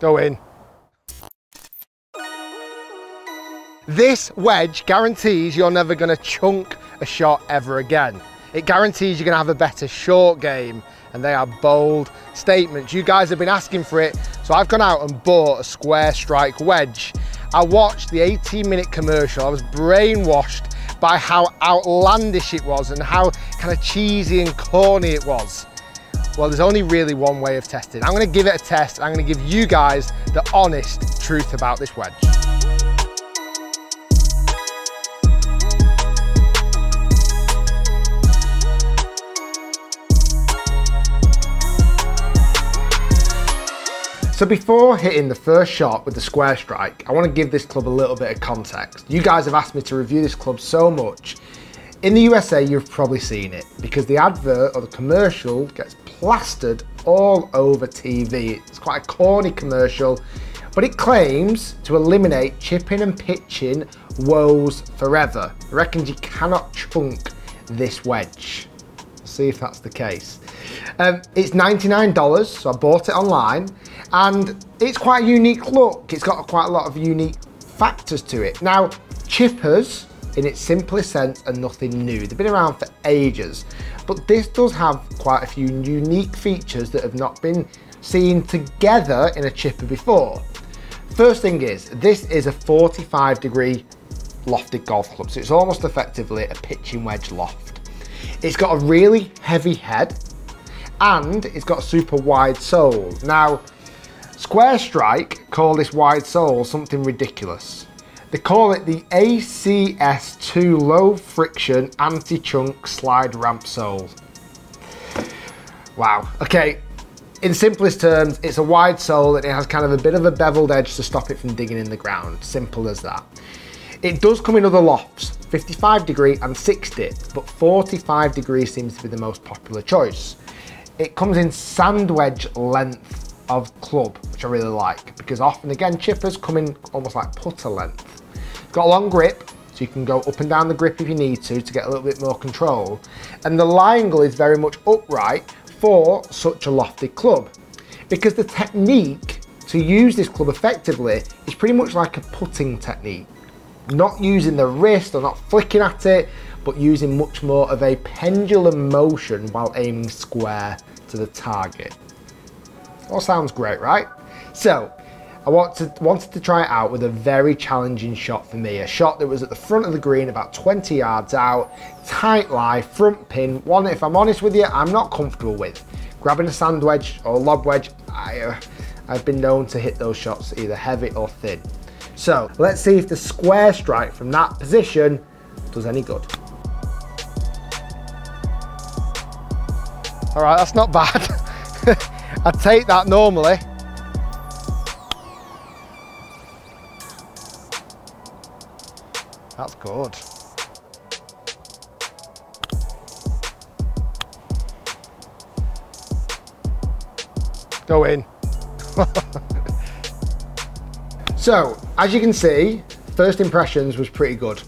Go in. This wedge guarantees you're never going to chunk a shot ever again. It guarantees you're going to have a better short game and they are bold statements. You guys have been asking for it, so I've gone out and bought a square strike wedge. I watched the 18 minute commercial, I was brainwashed by how outlandish it was and how kind of cheesy and corny it was. Well, there's only really one way of testing. I'm gonna give it a test. I'm gonna give you guys the honest truth about this wedge. So before hitting the first shot with the square strike, I want to give this club a little bit of context. You guys have asked me to review this club so much. In the USA, you've probably seen it because the advert or the commercial gets plastered all over TV. It's quite a corny commercial, but it claims to eliminate chipping and pitching woes forever. Reckons you cannot chunk this wedge. see if that's the case. Um, it's $99, so I bought it online, and it's quite a unique look. It's got quite a lot of unique factors to it. Now, chippers, in its simplest sense, are nothing new. They've been around for ages, but this does have quite a few unique features that have not been seen together in a chipper before. First thing is, this is a 45 degree lofted golf club, so it's almost effectively a pitching wedge loft. It's got a really heavy head, and it's got a super wide sole. Now, Square Strike call this wide sole something ridiculous. They call it the ACS2 Low Friction Anti-Chunk Slide Ramp Sole. Wow, okay, in simplest terms, it's a wide sole and it has kind of a bit of a beveled edge to stop it from digging in the ground. Simple as that. It does come in other lofts, 55 degree and 60, but 45 degree seems to be the most popular choice. It comes in sand wedge length of club, which I really like, because often again, chippers come in almost like putter length. Got a long grip, so you can go up and down the grip if you need to, to get a little bit more control. And the lie angle is very much upright for such a lofty club, because the technique to use this club effectively is pretty much like a putting technique. Not using the wrist or not flicking at it, but using much more of a pendulum motion while aiming square to the target. All sounds great, right? So, I want to, wanted to try it out with a very challenging shot for me. A shot that was at the front of the green, about 20 yards out, tight lie, front pin. One, if I'm honest with you, I'm not comfortable with. Grabbing a sand wedge or lob wedge, I, uh, I've been known to hit those shots either heavy or thin. So let's see if the square strike from that position does any good. All right, that's not bad. I'd take that normally. That's good. Go in. so, as you can see, first impressions was pretty good.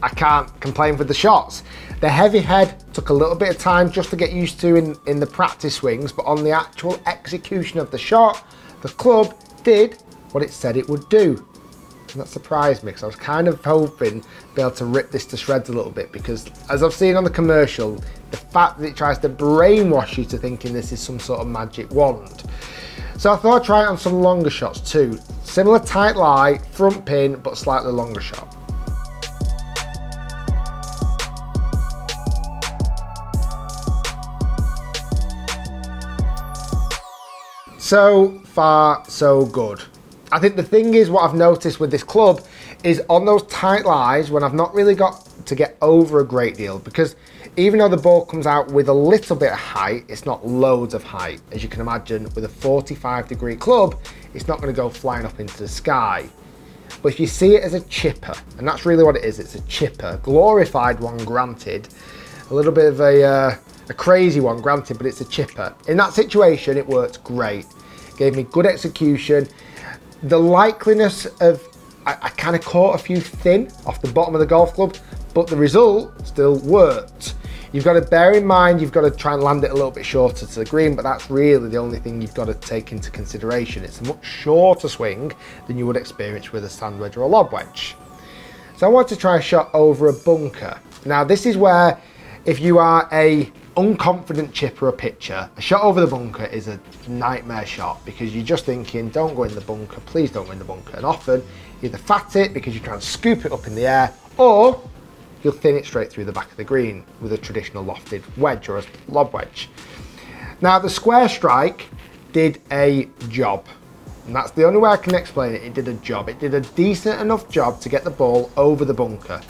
I can't complain with the shots. The heavy head took a little bit of time just to get used to in, in the practice swings, but on the actual execution of the shot, the club did what it said it would do. And that surprised me because I was kind of hoping to be able to rip this to shreds a little bit because as I've seen on the commercial, the fact that it tries to brainwash you to thinking this is some sort of magic wand. So I thought I'd try it on some longer shots too. Similar tight lie, front pin, but slightly longer shot. So far, so good. I think the thing is what I've noticed with this club is on those tight lies when I've not really got to get over a great deal because even though the ball comes out with a little bit of height, it's not loads of height. As you can imagine, with a 45 degree club, it's not gonna go flying up into the sky. But if you see it as a chipper, and that's really what it is, it's a chipper, glorified one granted, a little bit of a, uh, a crazy one, granted, but it's a chipper. In that situation, it worked great. Gave me good execution. The likeliness of, I, I kind of caught a few thin off the bottom of the golf club, but the result still worked. You've got to bear in mind, you've got to try and land it a little bit shorter to the green, but that's really the only thing you've got to take into consideration. It's a much shorter swing than you would experience with a sand wedge or a lob wedge. So I want to try a shot over a bunker. Now this is where if you are a unconfident chipper or pitcher, a shot over the bunker is a nightmare shot because you're just thinking, don't go in the bunker, please don't go in the bunker. And often you either fat it because you're trying to scoop it up in the air or you'll thin it straight through the back of the green with a traditional lofted wedge or a lob wedge. Now the square strike did a job. And that's the only way I can explain it. It did a job. It did a decent enough job to get the ball over the bunker.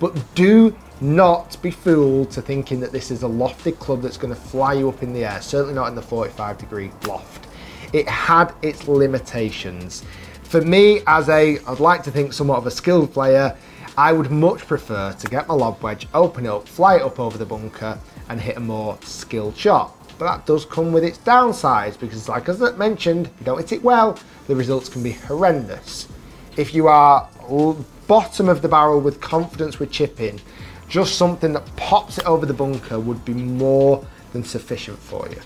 But do not be fooled to thinking that this is a lofted club that's going to fly you up in the air. Certainly not in the 45 degree loft. It had its limitations. For me, as a, I'd like to think somewhat of a skilled player, I would much prefer to get my lob wedge, open it up, fly it up over the bunker and hit a more skilled shot. But that does come with its downsides because like as I mentioned, if you don't hit it well, the results can be horrendous. If you are bottom of the barrel with confidence with chipping, just something that pops it over the bunker would be more than sufficient for you.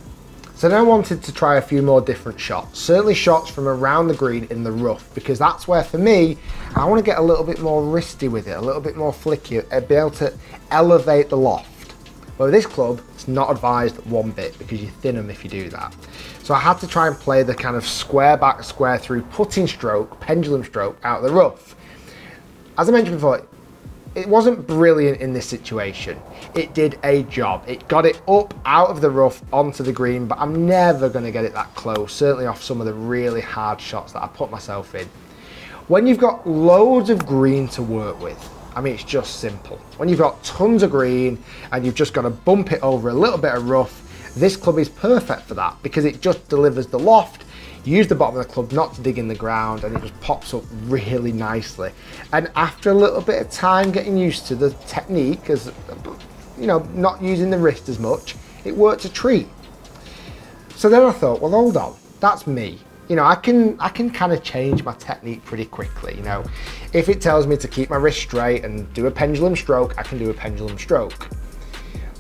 So then I wanted to try a few more different shots. Certainly shots from around the green in the rough, because that's where for me, I want to get a little bit more wristy with it, a little bit more flicky, and be able to elevate the loft. But with this club, it's not advised one bit because you thin them if you do that. So I had to try and play the kind of square back, square through putting stroke, pendulum stroke out of the rough. As I mentioned before, it wasn't brilliant in this situation. It did a job. It got it up out of the rough onto the green, but I'm never going to get it that close, certainly off some of the really hard shots that I put myself in. When you've got loads of green to work with, I mean, it's just simple. When you've got tons of green and you've just got to bump it over a little bit of rough, this club is perfect for that because it just delivers the loft use the bottom of the club not to dig in the ground and it just pops up really nicely. And after a little bit of time getting used to the technique, as you know, not using the wrist as much, it worked a treat. So then I thought, well, hold on, that's me. You know, I can I can kind of change my technique pretty quickly. You know, if it tells me to keep my wrist straight and do a pendulum stroke, I can do a pendulum stroke.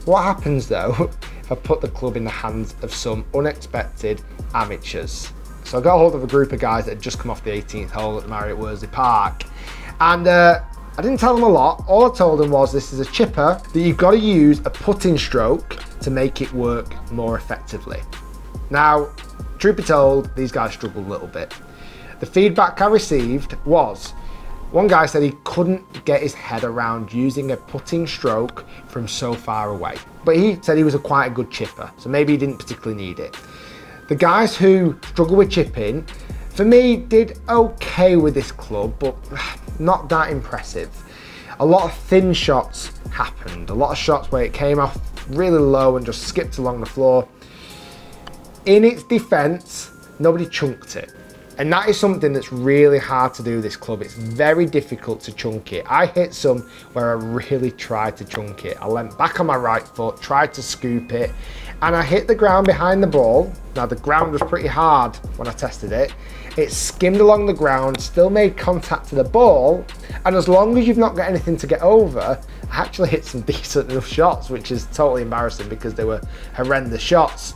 What happens though if I put the club in the hands of some unexpected amateurs? So I got hold of a group of guys that had just come off the 18th hole at the Marriott Worsley Park. And uh, I didn't tell them a lot. All I told them was this is a chipper that you've got to use a putting stroke to make it work more effectively. Now, truth be told, these guys struggled a little bit. The feedback I received was one guy said he couldn't get his head around using a putting stroke from so far away. But he said he was a quite a good chipper, so maybe he didn't particularly need it. The guys who struggle with chipping, for me, did okay with this club, but not that impressive. A lot of thin shots happened, a lot of shots where it came off really low and just skipped along the floor. In its defence, nobody chunked it. And that is something that's really hard to do this club. It's very difficult to chunk it. I hit some where I really tried to chunk it. I leant back on my right foot, tried to scoop it, and I hit the ground behind the ball. Now the ground was pretty hard when I tested it. It skimmed along the ground, still made contact to the ball, and as long as you've not got anything to get over, I actually hit some decent enough shots, which is totally embarrassing because they were horrendous shots.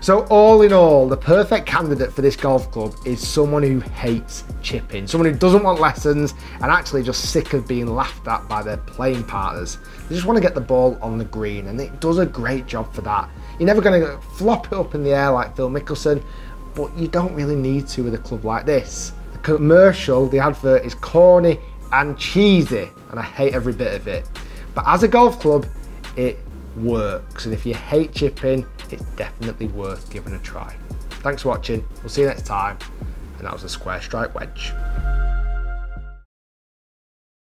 So all in all, the perfect candidate for this golf club is someone who hates chipping, someone who doesn't want lessons and actually just sick of being laughed at by their playing partners. They just want to get the ball on the green and it does a great job for that. You're never going to flop it up in the air like Phil Mickelson, but you don't really need to with a club like this. The commercial, the advert is corny and cheesy and I hate every bit of it. But as a golf club, it works. And if you hate chipping, it's definitely worth giving a try. Thanks for watching. We'll see you next time. And that was the Square Strike Wedge.